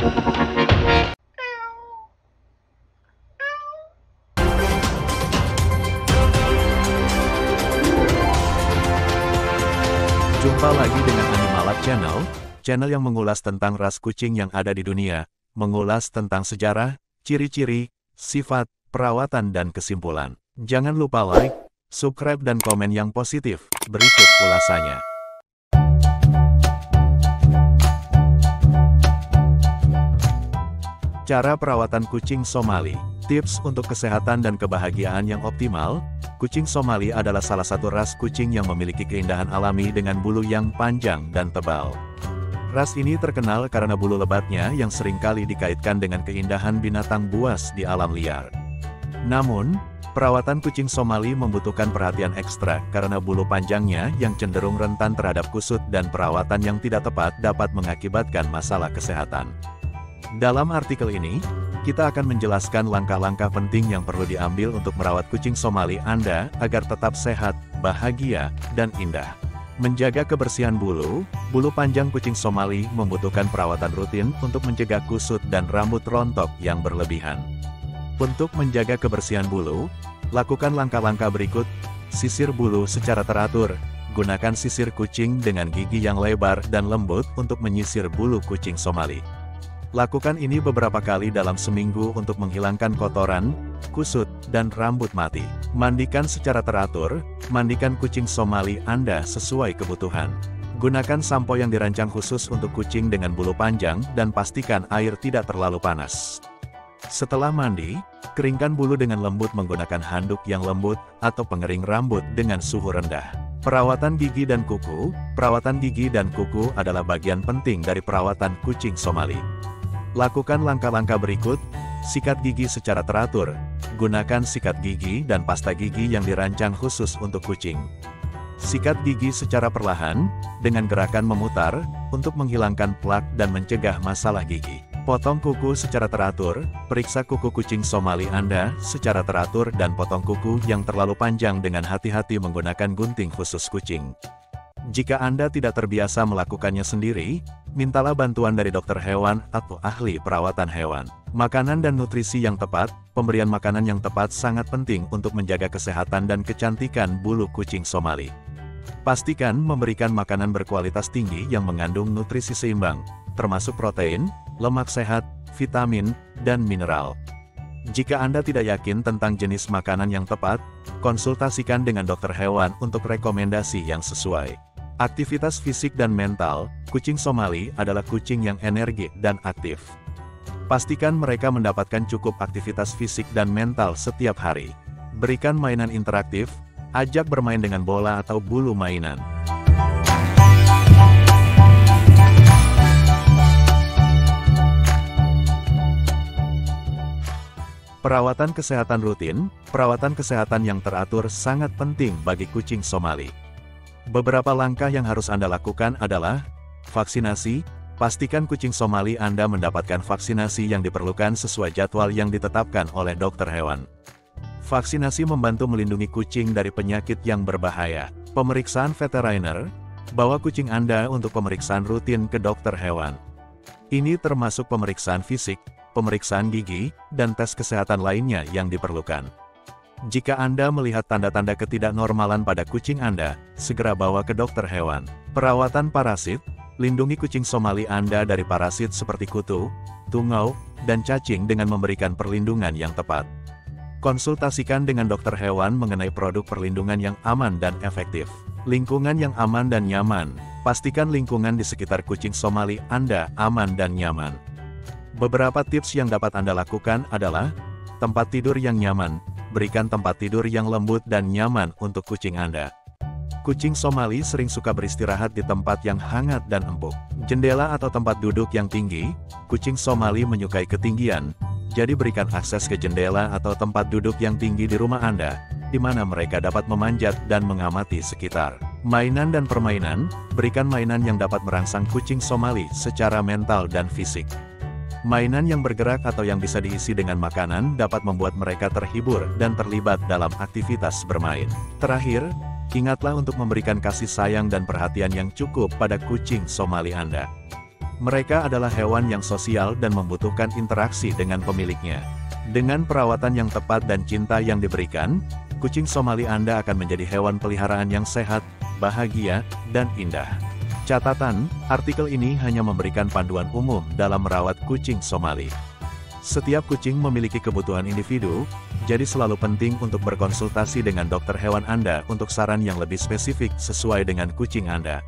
Jumpa lagi dengan Animalab Channel, channel yang mengulas tentang ras kucing yang ada di dunia, mengulas tentang sejarah, ciri-ciri, sifat, perawatan dan kesimpulan. Jangan lupa like, subscribe dan komen yang positif. Berikut ulasannya. Cara perawatan kucing Somali Tips untuk kesehatan dan kebahagiaan yang optimal, kucing Somali adalah salah satu ras kucing yang memiliki keindahan alami dengan bulu yang panjang dan tebal. Ras ini terkenal karena bulu lebatnya yang sering kali dikaitkan dengan keindahan binatang buas di alam liar. Namun, perawatan kucing Somali membutuhkan perhatian ekstra karena bulu panjangnya yang cenderung rentan terhadap kusut dan perawatan yang tidak tepat dapat mengakibatkan masalah kesehatan. Dalam artikel ini, kita akan menjelaskan langkah-langkah penting yang perlu diambil untuk merawat kucing Somali Anda agar tetap sehat, bahagia, dan indah. Menjaga kebersihan bulu, bulu panjang kucing Somali membutuhkan perawatan rutin untuk mencegah kusut dan rambut rontok yang berlebihan. Untuk menjaga kebersihan bulu, lakukan langkah-langkah berikut, sisir bulu secara teratur, gunakan sisir kucing dengan gigi yang lebar dan lembut untuk menyisir bulu kucing Somali. Lakukan ini beberapa kali dalam seminggu untuk menghilangkan kotoran, kusut, dan rambut mati. Mandikan secara teratur, mandikan kucing Somali Anda sesuai kebutuhan. Gunakan sampo yang dirancang khusus untuk kucing dengan bulu panjang dan pastikan air tidak terlalu panas. Setelah mandi, keringkan bulu dengan lembut menggunakan handuk yang lembut atau pengering rambut dengan suhu rendah. Perawatan gigi dan kuku, perawatan gigi dan kuku adalah bagian penting dari perawatan kucing Somali. Lakukan langkah-langkah berikut, sikat gigi secara teratur, gunakan sikat gigi dan pasta gigi yang dirancang khusus untuk kucing. Sikat gigi secara perlahan, dengan gerakan memutar, untuk menghilangkan plak dan mencegah masalah gigi. Potong kuku secara teratur, periksa kuku kucing Somali Anda secara teratur dan potong kuku yang terlalu panjang dengan hati-hati menggunakan gunting khusus kucing. Jika Anda tidak terbiasa melakukannya sendiri, mintalah bantuan dari dokter hewan atau ahli perawatan hewan. Makanan dan nutrisi yang tepat, pemberian makanan yang tepat sangat penting untuk menjaga kesehatan dan kecantikan bulu kucing Somali. Pastikan memberikan makanan berkualitas tinggi yang mengandung nutrisi seimbang, termasuk protein, lemak sehat, vitamin, dan mineral. Jika Anda tidak yakin tentang jenis makanan yang tepat, konsultasikan dengan dokter hewan untuk rekomendasi yang sesuai. Aktivitas fisik dan mental, kucing Somali adalah kucing yang energik dan aktif. Pastikan mereka mendapatkan cukup aktivitas fisik dan mental setiap hari. Berikan mainan interaktif, ajak bermain dengan bola atau bulu mainan. Perawatan kesehatan rutin, perawatan kesehatan yang teratur sangat penting bagi kucing Somali. Beberapa langkah yang harus Anda lakukan adalah, vaksinasi, pastikan kucing Somali Anda mendapatkan vaksinasi yang diperlukan sesuai jadwal yang ditetapkan oleh dokter hewan. Vaksinasi membantu melindungi kucing dari penyakit yang berbahaya. Pemeriksaan veteriner, bawa kucing Anda untuk pemeriksaan rutin ke dokter hewan. Ini termasuk pemeriksaan fisik, pemeriksaan gigi, dan tes kesehatan lainnya yang diperlukan. Jika Anda melihat tanda-tanda ketidaknormalan pada kucing Anda, segera bawa ke dokter hewan. Perawatan parasit, lindungi kucing Somali Anda dari parasit seperti kutu, tungau, dan cacing dengan memberikan perlindungan yang tepat. Konsultasikan dengan dokter hewan mengenai produk perlindungan yang aman dan efektif. Lingkungan yang aman dan nyaman, pastikan lingkungan di sekitar kucing Somali Anda aman dan nyaman. Beberapa tips yang dapat Anda lakukan adalah, tempat tidur yang nyaman, berikan tempat tidur yang lembut dan nyaman untuk kucing Anda. Kucing Somali sering suka beristirahat di tempat yang hangat dan empuk. Jendela atau tempat duduk yang tinggi, kucing Somali menyukai ketinggian, jadi berikan akses ke jendela atau tempat duduk yang tinggi di rumah Anda, di mana mereka dapat memanjat dan mengamati sekitar. Mainan dan permainan, berikan mainan yang dapat merangsang kucing Somali secara mental dan fisik. Mainan yang bergerak atau yang bisa diisi dengan makanan dapat membuat mereka terhibur dan terlibat dalam aktivitas bermain. Terakhir, ingatlah untuk memberikan kasih sayang dan perhatian yang cukup pada kucing Somali Anda. Mereka adalah hewan yang sosial dan membutuhkan interaksi dengan pemiliknya. Dengan perawatan yang tepat dan cinta yang diberikan, kucing Somali Anda akan menjadi hewan peliharaan yang sehat, bahagia, dan indah. Catatan, artikel ini hanya memberikan panduan umum dalam merawat kucing Somali. Setiap kucing memiliki kebutuhan individu, jadi selalu penting untuk berkonsultasi dengan dokter hewan Anda untuk saran yang lebih spesifik sesuai dengan kucing Anda.